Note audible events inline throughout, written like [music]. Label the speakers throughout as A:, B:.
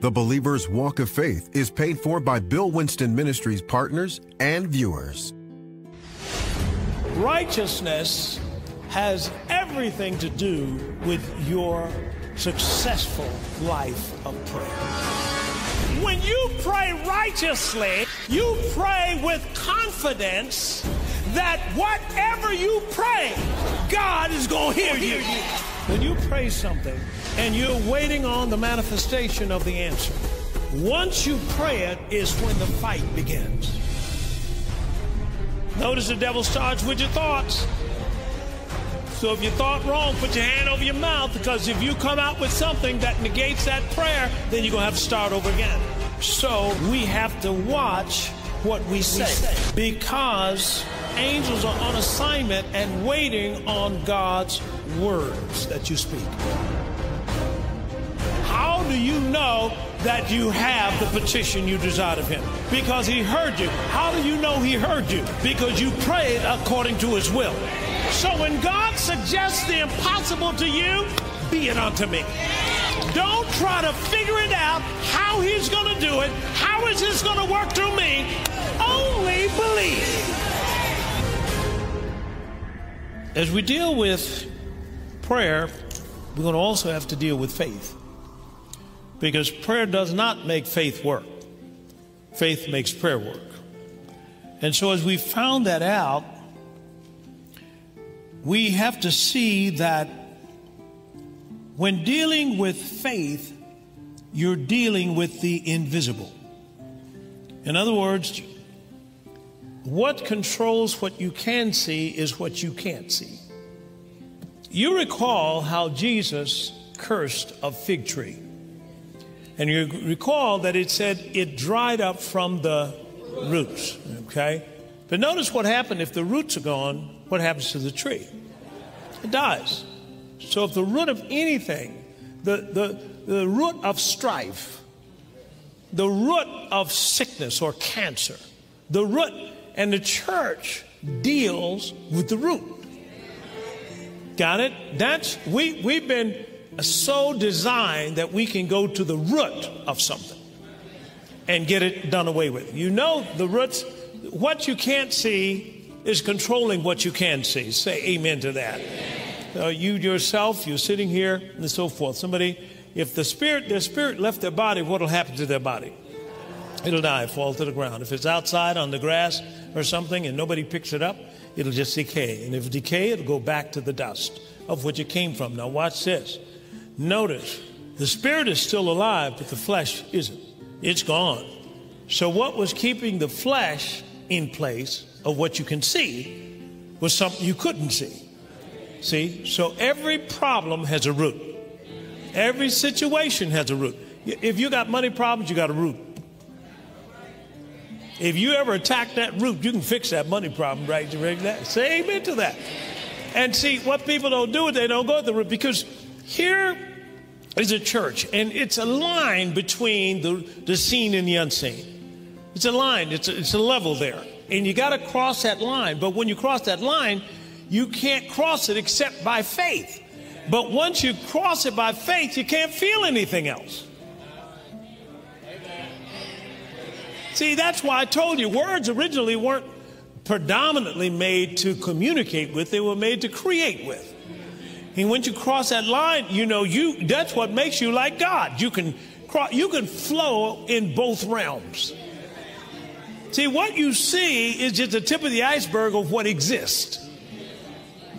A: The Believer's Walk of Faith is paid for by Bill Winston Ministries partners and viewers.
B: Righteousness has everything to do with your successful life of prayer. When you pray righteously, you pray with confidence that whatever you pray, God is going to hear you. When you pray something and you're waiting on the manifestation of the answer, once you pray it is when the fight begins. Notice the devil starts with your thoughts. So if you thought wrong, put your hand over your mouth because if you come out with something that negates that prayer, then you're going to have to start over again. So we have to watch what we say because angels are on assignment and waiting on God's words that you speak. How do you know that you have the petition you desired of him? Because he heard you. How do you know he heard you? Because you prayed according to his will. So when God suggests the impossible to you, be it unto me. Don't try to figure it out how he's going to do it. How is this going to work through me? Only believe. As we deal with prayer, we're going to also have to deal with faith. Because prayer does not make faith work, faith makes prayer work. And so, as we found that out, we have to see that when dealing with faith, you're dealing with the invisible. In other words, what controls what you can see is what you can't see. You recall how Jesus cursed a fig tree. And you recall that it said it dried up from the roots, okay? But notice what happened if the roots are gone, what happens to the tree? It dies. So if the root of anything, the, the, the root of strife, the root of sickness or cancer, the root, and the church deals with the root. Got it? That's, we, we've been so designed that we can go to the root of something and get it done away with. You know, the roots, what you can't see is controlling what you can see. Say amen to that. Uh, you yourself, you're sitting here and so forth. Somebody, if the spirit, their spirit left their body, what will happen to their body? It'll die, fall to the ground. If it's outside on the grass or something and nobody picks it up, it'll just decay. And if it decay, it'll go back to the dust of which it came from. Now watch this. Notice, the spirit is still alive, but the flesh isn't. It's gone. So what was keeping the flesh in place of what you can see was something you couldn't see. See? So every problem has a root. Every situation has a root. If you got money problems, you got a root. If you ever attack that root, you can fix that money problem, right? Say amen to that. And see, what people don't do is they don't go to the root because here is a church, and it's a line between the, the seen and the unseen. It's a line, it's a, it's a level there. And you got to cross that line. But when you cross that line, you can't cross it except by faith. But once you cross it by faith, you can't feel anything else. See, that's why I told you words originally weren't predominantly made to communicate with, they were made to create with. And once you cross that line, you know, you that's what makes you like God. You can cross, you can flow in both realms. See, what you see is just the tip of the iceberg of what exists.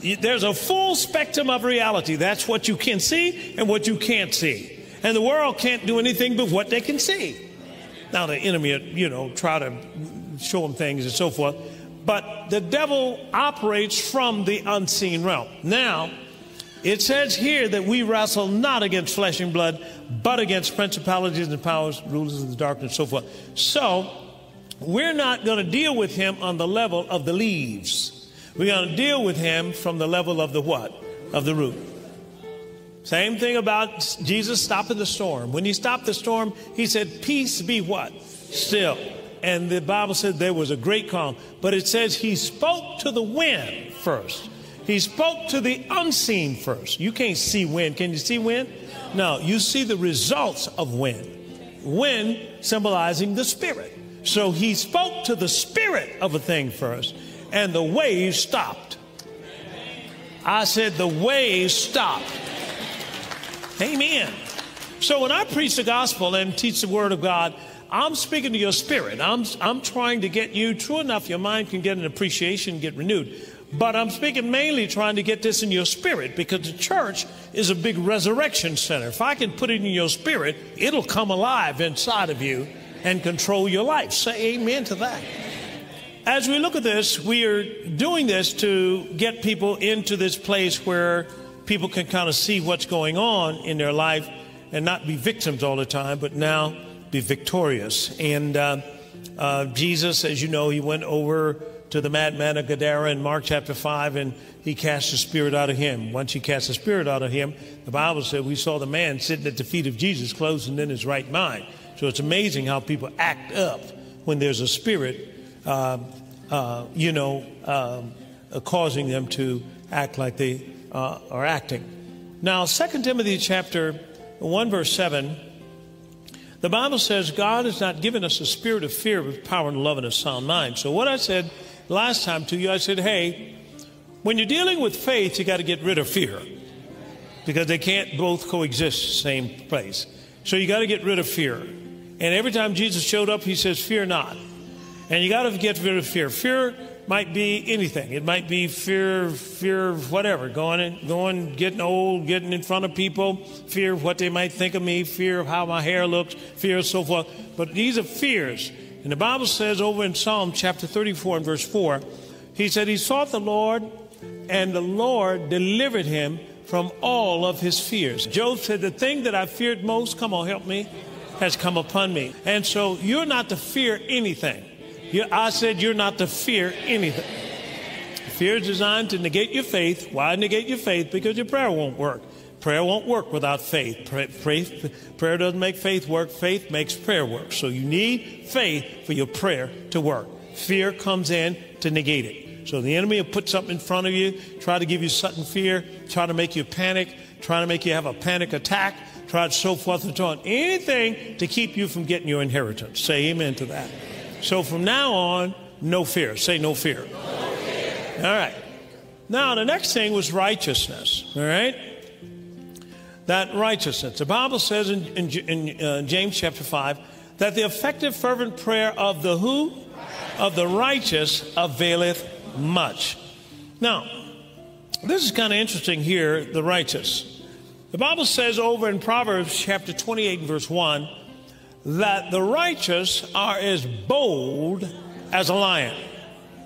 B: There's a full spectrum of reality. That's what you can see and what you can't see. And the world can't do anything but what they can see. Now, the enemy, you know, try to show them things and so forth. But the devil operates from the unseen realm. Now, it says here that we wrestle not against flesh and blood, but against principalities and powers, rulers of the darkness, and so forth. So, we're not going to deal with him on the level of the leaves. We're going to deal with him from the level of the what? Of the root. Same thing about Jesus stopping the storm. When he stopped the storm, he said, Peace be what? Still. And the Bible said there was a great calm. But it says he spoke to the wind first. He spoke to the unseen first. You can't see wind. Can you see wind? No, you see the results of wind. wind symbolizing the spirit. So he spoke to the spirit of a thing first, and the waves stopped. I said, the waves stopped. Amen. So when I preach the gospel and teach the word of God, I'm speaking to your spirit. I'm, I'm trying to get you, true enough, your mind can get an appreciation, get renewed. But I'm speaking mainly trying to get this in your spirit because the church is a big resurrection center. If I can put it in your spirit, it'll come alive inside of you and control your life. Say amen to that. As we look at this, we are doing this to get people into this place where people can kind of see what's going on in their life and not be victims all the time, but now be victorious. And uh, uh, Jesus, as you know, he went over to the madman of Gadara in Mark chapter 5, and he cast the spirit out of him. Once he cast the spirit out of him, the Bible said we saw the man sitting at the feet of Jesus, and in his right mind. So it's amazing how people act up when there's a spirit, uh, uh, you know, um, uh, causing them to act like they uh, are acting. Now, 2 Timothy chapter 1, verse 7 the Bible says God has not given us a spirit of fear, but power and love and a sound mind. So, what I said last time to you, I said, hey, when you're dealing with faith, you got to get rid of fear because they can't both coexist same place. So, you got to get rid of fear. And every time Jesus showed up, he says, fear not. And you got to get rid of fear. Fear might be anything. It might be fear, fear of whatever, going, in, going, getting old, getting in front of people, fear of what they might think of me, fear of how my hair looks, fear of so forth. But these are fears. And the Bible says over in Psalm chapter 34 and verse 4, he said, He sought the Lord, and the Lord delivered him from all of his fears. Job said, The thing that I feared most, come on, help me, has come upon me. And so you're not to fear anything. You, I said you're not to fear anything. Fear is designed to negate your faith. Why negate your faith? Because your prayer won't work. Prayer won't work without faith. Pray, pray, prayer doesn't make faith work. Faith makes prayer work. So you need faith for your prayer to work. Fear comes in to negate it. So the enemy will put something in front of you, try to give you sudden fear, try to make you panic, try to make you have a panic attack, try to so forth and so on. Anything to keep you from getting your inheritance. Say amen to that. So from now on, no fear. Say no fear. No fear. All right. Now, the next thing was righteousness. All right? That righteousness. The Bible says in, in, in uh, James chapter 5 that the effective, fervent prayer of the who? Of the righteous availeth much. Now, this is kind of interesting here, the righteous. The Bible says over in Proverbs chapter 28 verse 1 that the righteous are as bold as a lion.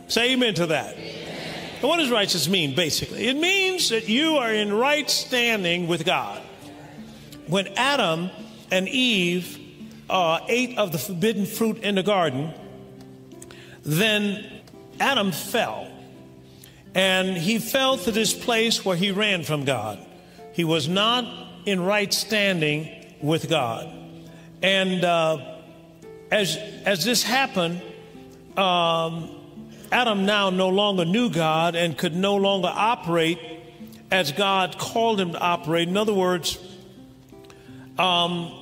B: Say amen to that. What does righteous mean, basically? It means that you are in right standing with God. When Adam and Eve uh, ate of the forbidden fruit in the garden, then Adam fell. And he fell to this place where he ran from God. He was not in right standing with God. And uh, as, as this happened, um, Adam now no longer knew God and could no longer operate as God called him to operate. In other words, um,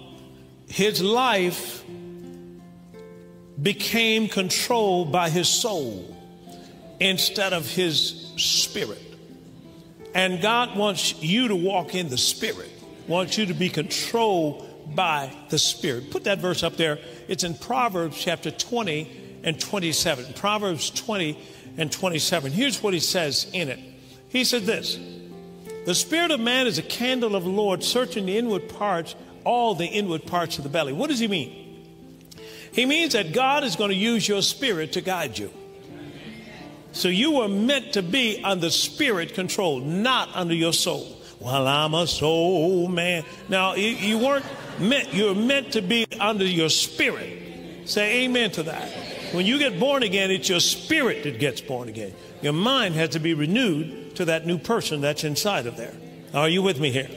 B: his life became controlled by his soul instead of his spirit. And God wants you to walk in the spirit, wants you to be controlled by the Spirit. Put that verse up there. It's in Proverbs chapter 20 and 27. Proverbs 20 and 27. Here's what he says in it. He said this The Spirit of man is a candle of the Lord, searching the inward parts, all the inward parts of the belly. What does he mean? He means that God is going to use your spirit to guide you. So you were meant to be under spirit control, not under your soul. Well, I'm a soul man. Now, you, you weren't meant, you're meant to be under your spirit. Say amen to that. When you get born again, it's your spirit that gets born again. Your mind has to be renewed to that new person that's inside of there. Are you with me here?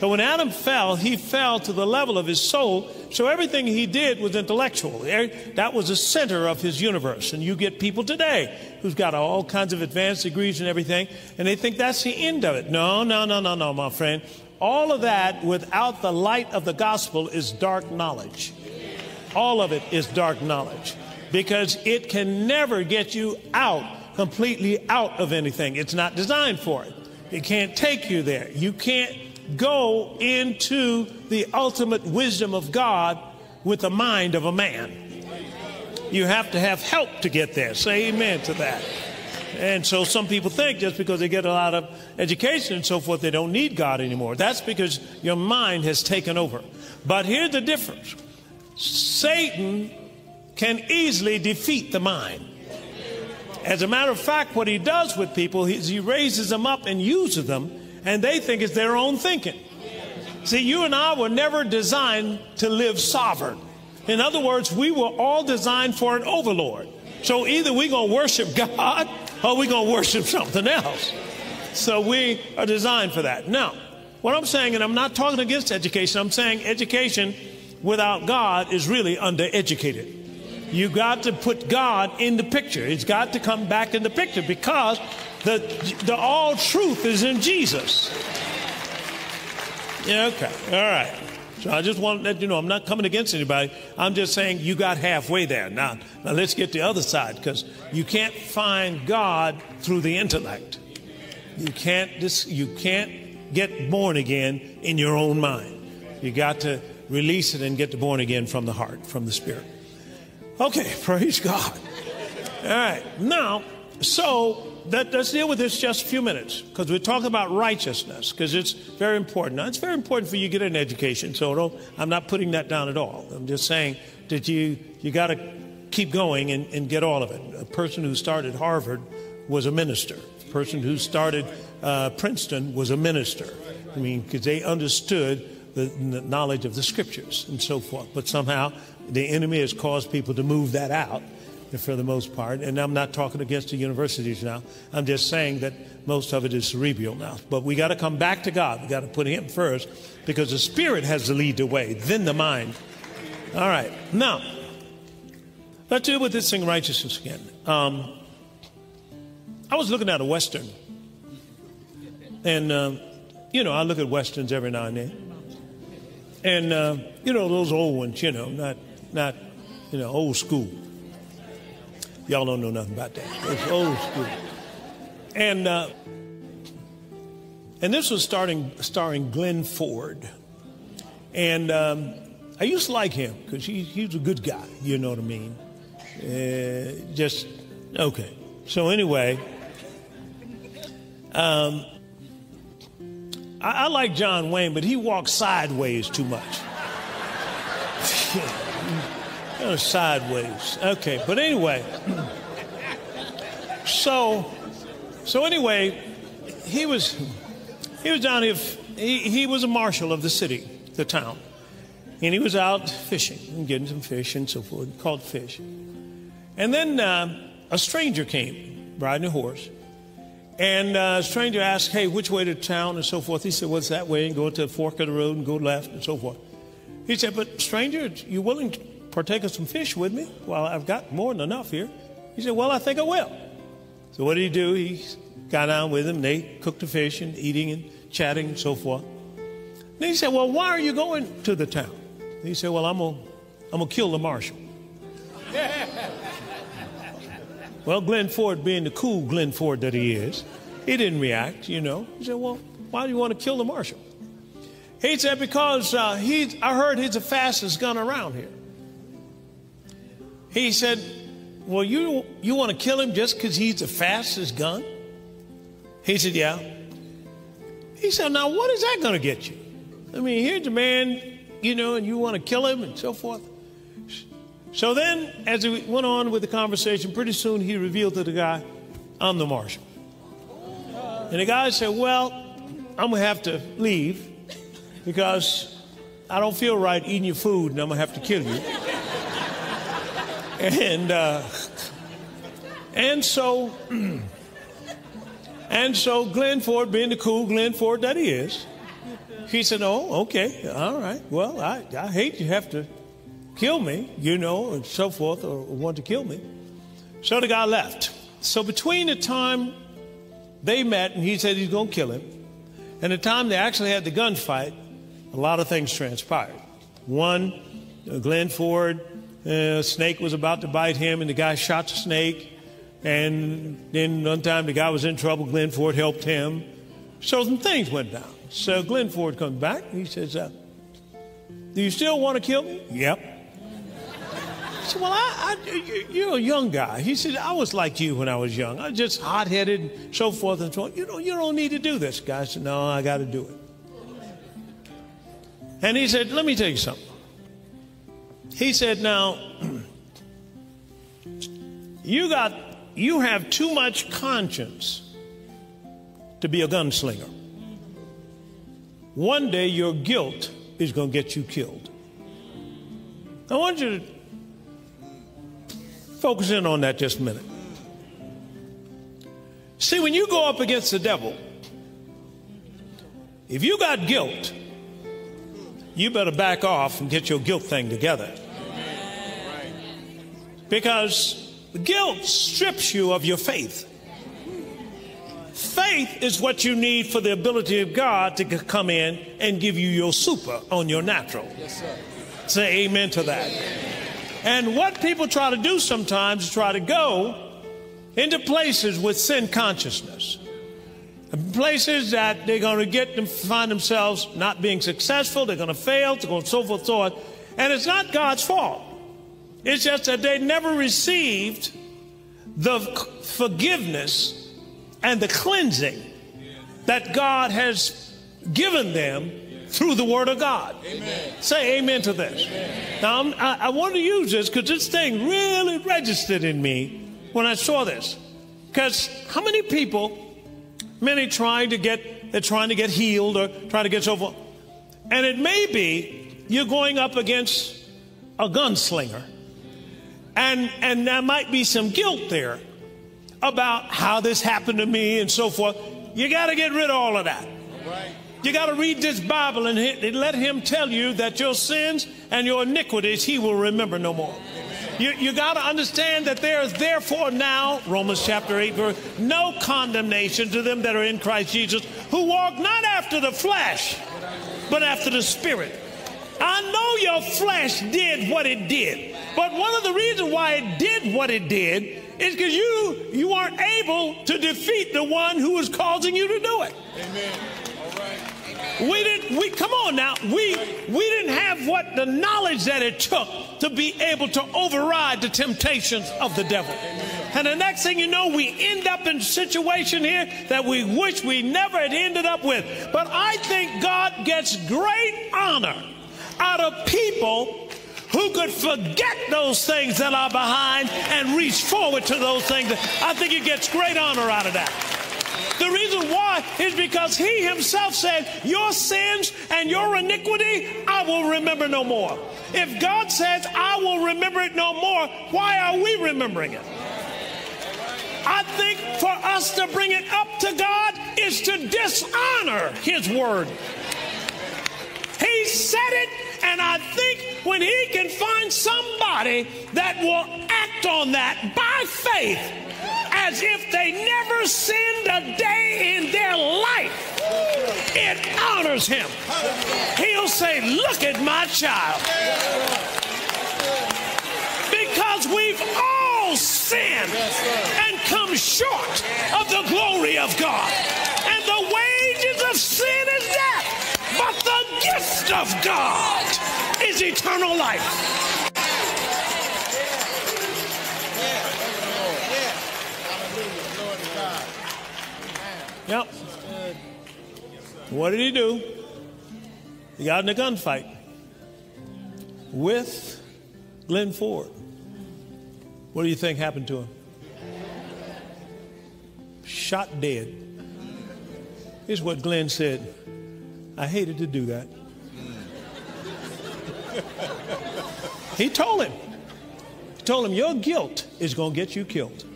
B: But when Adam fell, he fell to the level of his soul. So everything he did was intellectual. Eh, that was the center of his universe. And you get people today who've got all kinds of advanced degrees and everything, and they think that's the end of it. No, no, no, no, no, my friend. All of that without the light of the gospel is dark knowledge. all of it is dark knowledge because it can never get you out, completely out of anything. It's not designed for it. It can't take you there. You can't go into the ultimate wisdom of God with the mind of a man. You have to have help to get there. Say amen to that. And so some people think just because they get a lot of education and so forth, they don't need God anymore. That's because your mind has taken over. But here's the difference Satan can easily defeat the mind. As a matter of fact, what he does with people is he raises them up and uses them, and they think it's their own thinking. See, you and I were never designed to live sovereign. In other words, we were all designed for an overlord. So either we're going to worship [laughs] God Oh, or we're going to worship something else. So we are designed for that. Now, what I'm saying, and I'm not talking against education, I'm saying education without God is really undereducated. You got to put God in the picture. It's got to come back in the picture because the, the all truth is in Jesus. Yeah, okay. All right. So I just want to let you know I'm not coming against anybody. I'm just saying you got halfway there. Now, now let's get the other side because you can't find God through the intellect. You can't dis- you can't get born again in your own mind. You got to release it and get the born again from the heart, from the spirit. Okay, [laughs] praise God. All right. Now, so that, let's deal with this just a few minutes because we're talking about righteousness because it's very important. Now, it's very important for you to get an education, so I'm not putting that down at all. I'm just saying that you, you got to keep going and, and, get all of it. A person who started Harvard was a minister. A person who started uh, Princeton was a minister. I mean, because they understood the, the knowledge of the scriptures and so forth. But somehow the enemy has caused people to move that out for the most part. And I'm not talking against the universities now. I'm just saying that most of it is cerebral now. But we got to come back to God. We got to put Him first because the Spirit has to lead the way, then the mind. All right. Now, let's deal with this thing righteousness again. Um, I was looking at a Western. And, uh, you know, I look at Westerns every now and then. And, uh, you know, those old ones, you know, not, not, you know, old school. Y'all don't know nothing about that. It's old school. And uh, and this was starting starring Glenn Ford, and um, I used to like him because he, he was a good guy. You know what I mean? Uh, just okay. So anyway, um, I, I like John Wayne, but he walks sideways too much. [laughs] Kind of sideways. Okay, but anyway. So, so anyway, he was he was down here. He, he was a marshal of the city, the town, and he was out fishing and getting some fish and so forth. Caught fish, and then uh, a stranger came riding a horse, and uh, a stranger asked, "Hey, which way to town?" and so forth. He said, "What's well, that way?" And go to the fork of the road and go left and so forth. He said, "But stranger, you willing partake of some fish with me? Well, I've got more than enough here. He said, Well, I think I will. So what did he do? He got down with him. They cooked the fish and eating and chatting and so forth. Then he said, Well, why are you going to the town? He said, Well, I'm going I'm to kill the marshal. [laughs] well, Glenn Ford, being the cool Glenn Ford that he is, he didn't react, you know. He said, Well, why do you want to kill the marshal? He said, Because uh, he, I heard he's the fastest gun around here. He said, Well, you, you want to kill him just because he's the fastest gun? He said, Yeah. He said, Now, what is that going to get you? I mean, here's a man, you know, and you want to kill him and so forth. So then, as he went on with the conversation, pretty soon he revealed to the guy, I'm the marshal. And the guy said, Well, I'm going to have to leave because I don't feel right eating your food and I'm going to have to kill you. And uh, and so [clears throat] and so Glenn Ford, being the cool Glenn Ford that he is, he said, "Oh, okay, all right. Well, I, I hate you have to kill me, you know, and so forth, or, want to kill me." So the guy left. So between the time they met and he said he's going to kill him, and the time they actually had the gunfight, a lot of things transpired. One, Glenn Ford A snake was about to bite him, and the guy shot the snake. And then one time the guy was in trouble. Glenn Ford helped him. So some things went down. So Glenn Ford comes back. He says, uh, Do you still want to kill me? Yep. I said, Well, I, I, you're a young guy. He said, I was like you when I was young. I was just hot headed, and so forth and so on. You know, you don't need to do this. Guy said, No, I got to do it. And he said, Let me tell you something. He said, Now, [clears throat] you got you have too much conscience to be a gunslinger. One day your guilt is going to get you killed. I want you to focus in on that just a minute. See, when you go up against the devil, if you got guilt, you better back off and get your guilt thing together. Because guilt strips you of your faith. Faith is what you need for the ability of God to come in and give you your super on your natural. Yes, Say amen to that. And what people try to do sometimes is try to go into places with sin consciousness. Places that they're going to get them find themselves not being successful, they're going to fail, they're going so forth, so on. And it's not God's fault. It's just that they never received the forgiveness and the cleansing that God has given them through the Word of God. Amen. Say amen to this. Amen. Now, I, I want to use this because this thing really registered in me when I saw this. Because how many people, many trying to get, they're trying to get healed or trying to get so forth. And it may be you're going up against a gunslinger and, and there might be some guilt there about how this happened to me and so forth. You got to get rid of all of that. You got to read this Bible and, and let Him tell you that your sins and your iniquities He will remember no more. You, you got to understand that there is therefore now, Romans chapter 8, verse, no condemnation to them that are in Christ Jesus, who walk not after the flesh, but after the Spirit. I know your flesh did what it did. But one of the reasons why it did what it did is because you you weren't able to defeat the one who was causing you to do it. Amen. We didn't we come on now. We we didn't have what the knowledge that it took to be able to override the temptations of the devil. And the next thing you know, we end up in a situation here that we wish we never had ended up with. But I think God gets great honor out of people who could forget those things that are behind and reach forward to those things. I think he gets great honor out of that. The reason why is because he himself said, Your sins and your iniquity, I will remember no more. If God says, I will remember it no more, why are we remembering it? I think for us to bring it up to God is to dishonor his word. He said it and I think when he can find somebody that will act on that by faith, as if they never sinned a day in their life, it honors him. He'll say, Look at my child. Because we've all sinned and come short of the glory of God. And the wages of sin is death. But the gift of God is eternal life. Yep. What did he do? He got in a gunfight with Glenn Ford. What do you think happened to him? Shot dead. Here's what Glenn said I hated to do that. he told him. He told him, Your guilt is going to get you killed.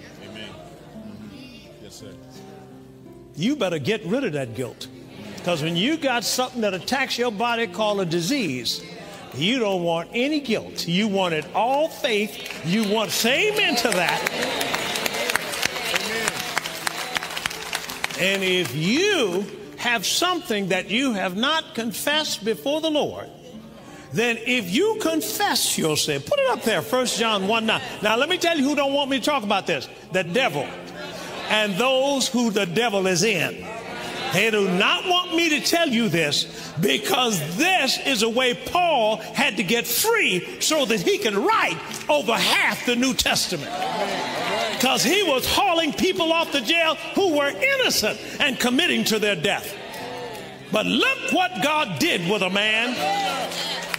B: You better get rid of that guilt. Because when you got something that attacks your body called a disease, you don't want any guilt. You want it all faith. You want, say amen to that. Amen. And if you have something that you have not confessed before the Lord, then if you confess your sin, put it up there, 1 John 1 9. Now, let me tell you who don't want me to talk about this the devil and those who the devil is in. They do not want me to tell you this because this is a way Paul had to get free so that he can write over half the New Testament. Because he was hauling people off the jail who were innocent and committing to their death. But look what God did with a man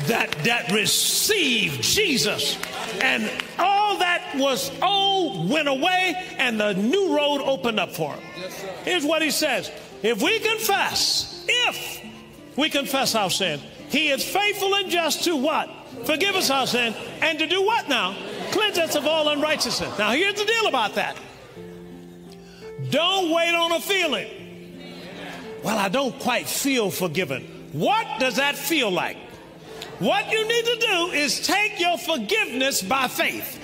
B: that, that received Jesus. And all that was old went away and the new road opened up for him. Here's what he says. If we confess, if we confess our sin, he is faithful and just to what? Forgive us our sin and to do what now? Cleanse us of all unrighteousness. Now here's the deal about that. Don't wait on a feeling. Well, I don't quite feel forgiven. What does that feel like? What you need to do is take your forgiveness by faith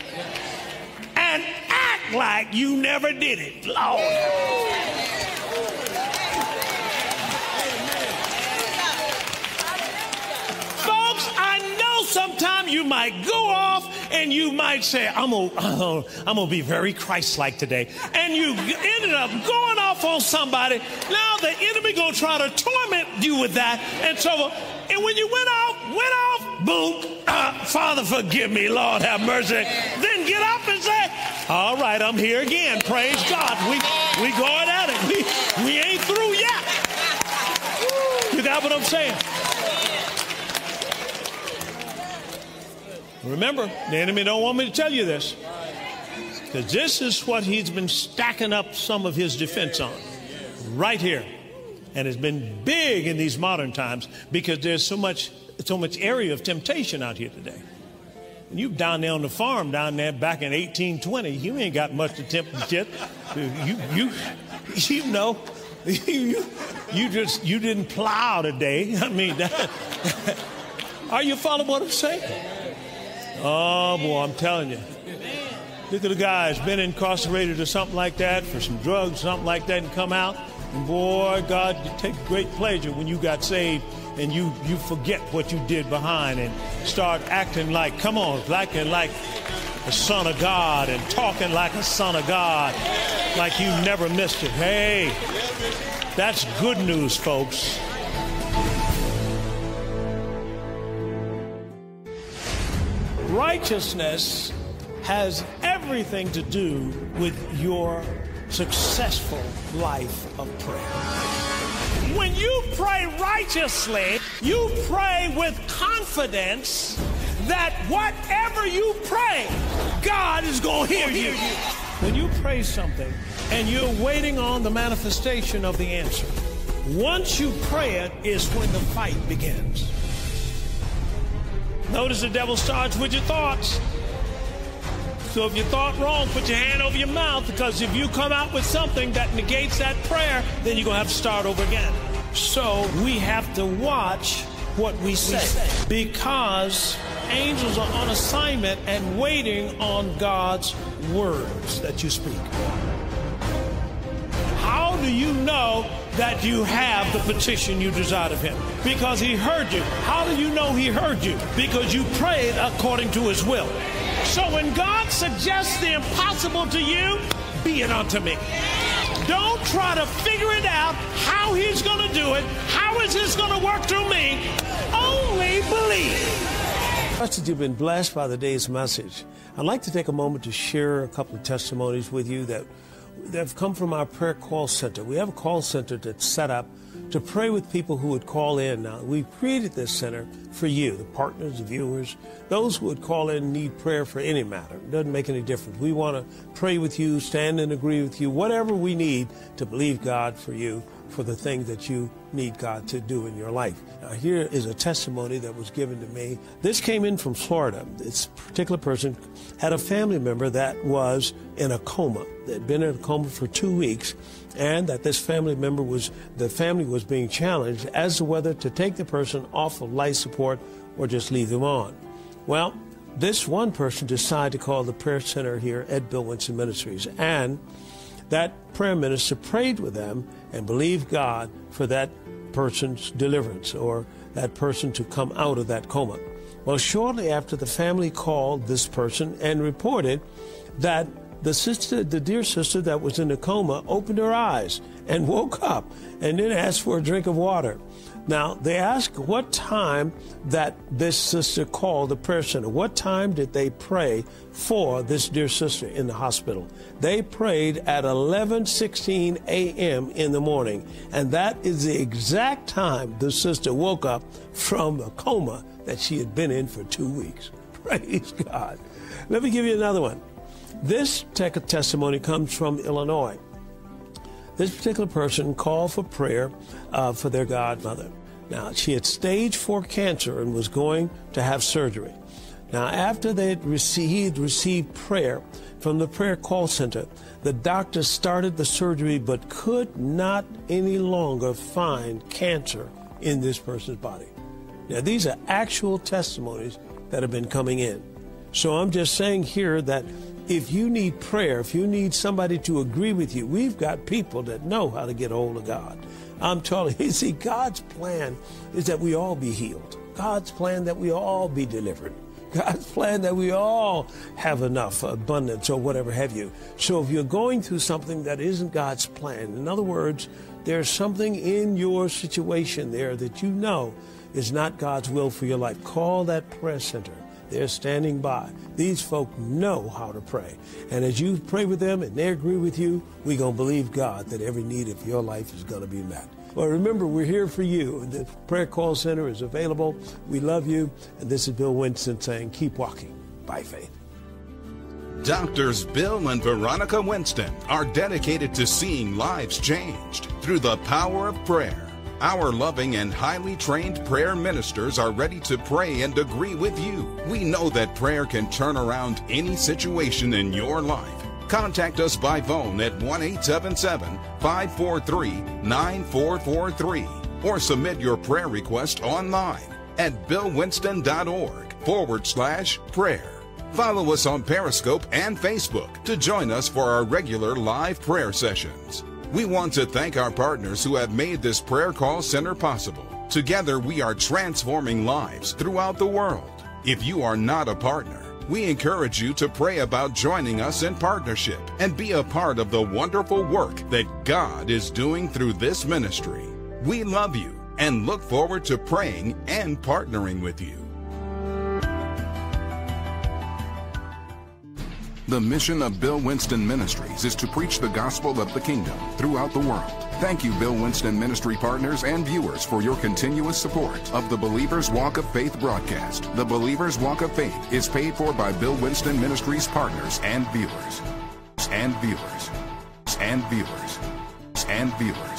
B: and act like you never did it. Lord. Folks, I know sometimes you might go off and you might say, I'm gonna, [laughs] I'm gonna be very Christ-like today. And you ended up going off on somebody. Now the enemy gonna try to torment you with that. And so, and when you went off, went off, boom, uh, Father forgive me, Lord have mercy. Then get up and say, all right, I'm here again. Praise God. We, we going at it. [laughs] We, we ain't through yet. You got what I'm saying? Remember, the enemy don't want me to tell you this. Because this is what he's been stacking up some of his defense on. Right here. And it's been big in these modern times because there's so much so much area of temptation out here today. You down there on the farm down there back in 1820, you ain't got much to tempt you. You you [laughs] you know [laughs] you you just you didn't plow today. [laughs] I mean, are you following what I'm saying? Oh, boy, I'm telling you. Look at the guy who's been incarcerated or something like that for some drugs, something like that, and come out. And boy, God, you take great pleasure when you got saved and you, you forget what you did behind and start acting like, come on, acting like a son of God and talking like a son of God, like you never missed it. Hey, that's good news, folks. Righteousness has everything to do with your successful life of prayer. When you pray righteously, you pray with confidence that whatever you pray, God is going to hear you. When you pray something and you're waiting on the manifestation of the answer, once you pray it is when the fight begins. Notice the devil starts with your thoughts. So if you thought wrong, put your hand over your mouth because if you come out with something that negates that prayer, then you're going to have to start over again. So we have to watch what we say because angels are on assignment and waiting on God's words that you speak. How do you know that you have the petition you desired of him because he heard you. How do you know he heard you? Because you prayed according to his will. So when God suggests the impossible to you, be it unto me. Don't try to figure it out how he's going to do it. How is this going to work through me? Only believe. Trust that you've been blessed by the day's message. I'd like to take a moment to share a couple of testimonies with you that that have come from our prayer call center. We have a call center that's set up to pray with people who would call in. Now, we've created this center for you, the partners, the viewers, those who would call in need prayer for any matter. It doesn't make any difference. We want to pray with you, stand and agree with you, whatever we need to believe God for you for the things that you need God to do in your life. Now, here is a testimony that was given to me. This came in from Florida. This particular person had a family member that was in a coma. They'd been in a coma for two weeks, and that this family member was, the family was being challenged as to whether to take the person off of life support or just leave them on. Well, this one person decided to call the prayer center here at Bill Winston Ministries, and that prayer minister prayed with them and believed God for that person's deliverance or that person to come out of that coma. Well, shortly after, the family called this person and reported that the sister, the dear sister that was in a coma, opened her eyes and woke up and then asked for a drink of water. Now, they asked what time that this sister called the prayer center. What time did they pray for this dear sister in the hospital? They prayed at 11:16 a.m. in the morning, and that is the exact time the sister woke up from a coma that she had been in for 2 weeks. [laughs] Praise God. Let me give you another one. This testimony comes from Illinois. This particular person called for prayer uh, for their godmother. Now, she had stage four cancer and was going to have surgery. Now, after they had received, received prayer from the prayer call center, the doctor started the surgery but could not any longer find cancer in this person's body. Now, these are actual testimonies that have been coming in. So I'm just saying here that if you need prayer, if you need somebody to agree with you, we've got people that know how to get a hold of God. I'm telling you, [laughs] see, God's plan is that we all be healed. God's plan that we all be delivered. [laughs] God's plan that we all have enough abundance or whatever have you. So if you're going through something that isn't God's plan, in other words, there's something in your situation there that you know is not God's will for your life, call that prayer center. They're standing by. These folk know how to pray. And as you pray with them and they agree with you, we're going to believe God that every need of your life is going to be met. Well, remember, we're here for you. The prayer call center is available. We love you. And this is Bill Winston saying, keep walking by faith.
C: Doctors Bill and Veronica Winston are dedicated to seeing lives changed through the power of prayer. Our loving and highly trained prayer ministers are ready to pray and agree with you. We know that prayer can turn around any situation in your life. Contact us by phone at 1 877 543 9443 or submit your prayer request online at billwinston.org forward slash prayer. Follow us on Periscope and Facebook to join us for our regular live prayer sessions. We want to thank our partners who have made this prayer call center possible. Together, we are transforming lives throughout the world. If you are not a partner, we encourage you to pray about joining us in partnership and be a part of the wonderful work that God is doing through this ministry. We love you and look forward to praying and partnering with you.
D: The mission of Bill Winston Ministries is to preach the gospel of the kingdom throughout the world. Thank you, Bill Winston Ministry partners and viewers, for your continuous support of the Believer's Walk of Faith broadcast. The Believer's Walk of Faith is paid for by Bill Winston Ministries partners and viewers. And viewers. And viewers. And viewers.
E: Chẳng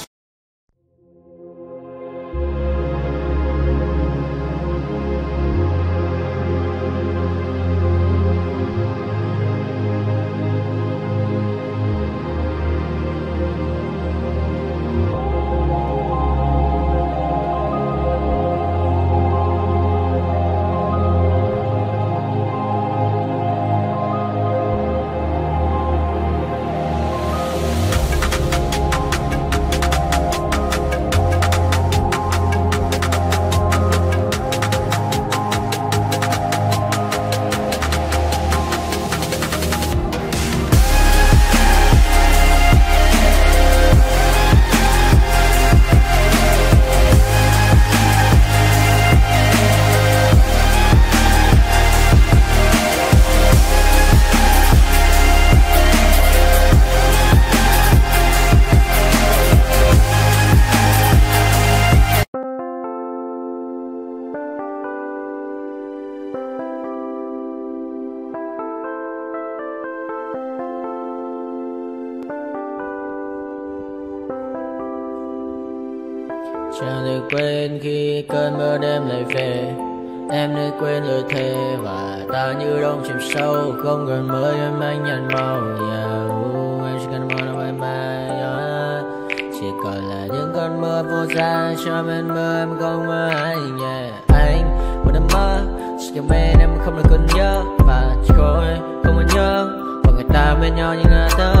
E: nhau như ngã tớ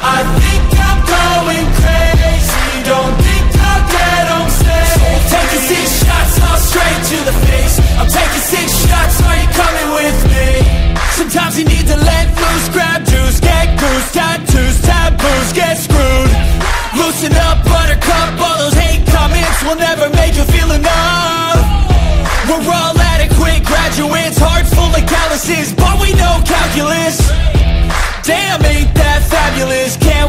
F: I think I'm going crazy. Don't think I'll I'm taking six shots, all straight to the face. I'm taking six shots, are you coming with me? Sometimes you need to let loose, grab juice, get goose Tattoos, taboos, get screwed. Loosen up, buttercup, all those hate comments Will never make you feel enough. We're all adequate graduates, heart full of calluses But we know calculus Damn, ain't that fabulous? Can't